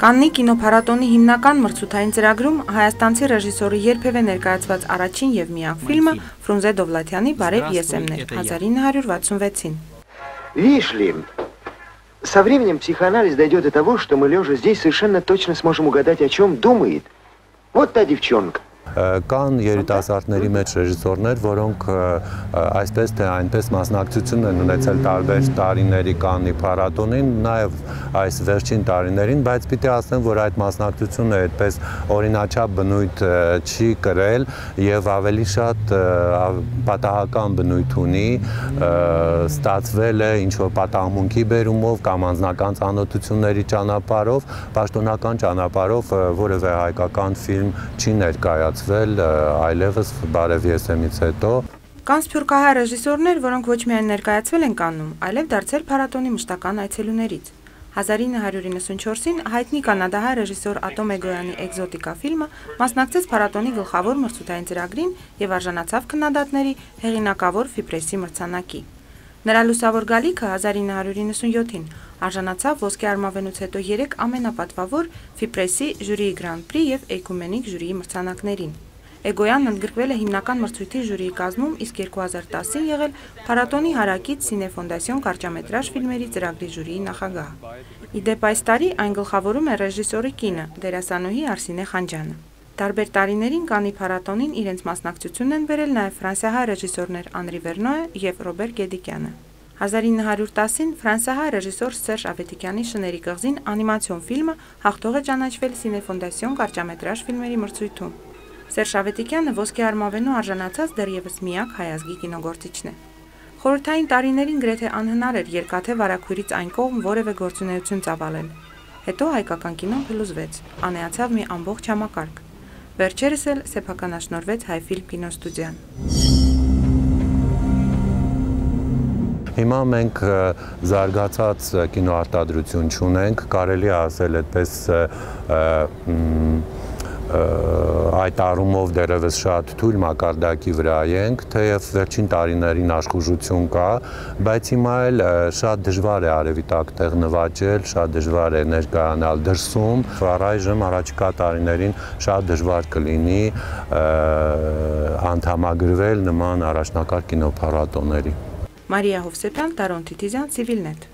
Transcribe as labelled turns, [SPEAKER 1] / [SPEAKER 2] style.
[SPEAKER 1] Կաննի կինոփառատոնի հիմնական մրցութային ծրագրում հայաստանցի ռեժիսորի երբևէ ներկայացված առաջին եւ միակ ֆիլմը Ֆրունզե Դովլաթյանի «Բարև ես եմ» էր 1966-ին։
[SPEAKER 2] Видишь ли, со временем психоанализ дойдет до того, что мы лежа здесь совершенно точно сможем угадать, о чем думает вот та девчонка.
[SPEAKER 3] Կան երիտասարդների մեջ ռեժիսորներ, որոնք այսպես թե այնպես մասնակցություն են ունեցել տարբեր տարիների Կաննի փառատոնին, նաև այս վերջին տարիներին, բայց պիտի ասեմ, որ այդ մասնակցությունը այդպես օրինաչափ բնույթ չի կրել եւ ավելի շատ պատահական բնույթ ունի, ստացվել է ինչ որ պատահմունքի բերումով կամ անձնական ծանոթությունների ճանապարհով, պաշտոնական ճանապարհով որևէ հայկական ֆիլմ չի ներկայացվել ստացվել այլևս բարև եսեմից հետո։
[SPEAKER 1] Կան սփյուռքահայ ռեժիսորներ, որոնք ոչ միայն ներկայացվել են կաննում, այլև դարձել փառատոնի մշտական այցելուներից։ 1994-ին հայտնի կանադահայ ռեժիսոր Ատոմ Էգոյանի «Էկզոտիկա» ֆիլմը մասնակցեց փառատոնի գլխավոր մրցութային ծրագրին եւ արժանացավ քննադատների հեղինակավոր Ֆիպրեսի մրցանակի։ Նրա լուսավոր գալիքը 1997-ին արժանացավ ոսկե արմավենուց հետո 3 ամենապատվավոր Ֆիպրեսի ժյուրիի Grand Prix եւ Էկումենիկ ժյուրիի մրցանակներին։ Էգոյանն ընդգրկվել է հիմնական մրցույթի ժյուրիի կազմում, իսկ 2010-ին եղել Փառատոնի հարակից Սինեֆոնդասիոն կարճամետրաժ ֆիլմերի ծրագրի ժյուրիի նախագահ։ Իդեպ այս տարի այն գլխավորում է ռեժիսորի կինը, դերասանուհի Արսինե Խանջյանը։ Տարբեր տարիներին Կանի փառատոնին իրենց մասնակցությունն են բերել նաև ֆրանսիահայ ռեժիսորներ Անրի Վերնոյը եւ Ռոբեր Գեդիկյանը։ 1910-ին ֆրանսիահայ ռեժիսոր Սերժ Ավետիքյանի Շների կղզին անիմացիոն ֆիլմը հաղթող է ճանաչվել Սինեֆոնդասիոն կարճամետրաժ ֆիլմերի մրցույթում։ Սերժ Ավետիքյանը ոսկե արմավենու արժանացած դեռևս միակ հայազգի կինոգործիչն է։ Խորհրդային տարիներին գրեթե անհնար էր երկաթե վարակույրից այն կողմ որևէ գործունեություն ծավալել։ Հետո հայկական կինոն փլուզվեց, անեացավ մի ամբողջ համակարգ։ Վերջերս էլ սեփականաշնորվեց Հայֆիլմ կինոստուդիան։
[SPEAKER 3] Հիմա մենք զարգացած կինոարտադրություն չունենք, կարելի է ասել այդպես այդ առումով դերևս շատ թույլ մակարդակի վրա ենք, թեև վերջին տարիներին աշխուժություն կա, բայց հիմա էլ շատ դժվար է արևի տակ տեղ նվաճել, շատ դժվար է ներկայանալ դրսում, առայժմ առաջիկա տարիներին շատ դժվար կլինի անդամագրվել նման առաջնակարգ կինոփառատոների։
[SPEAKER 1] Մարիա Հովսեփյան, Տարոն Թիթիզյան, Civilnet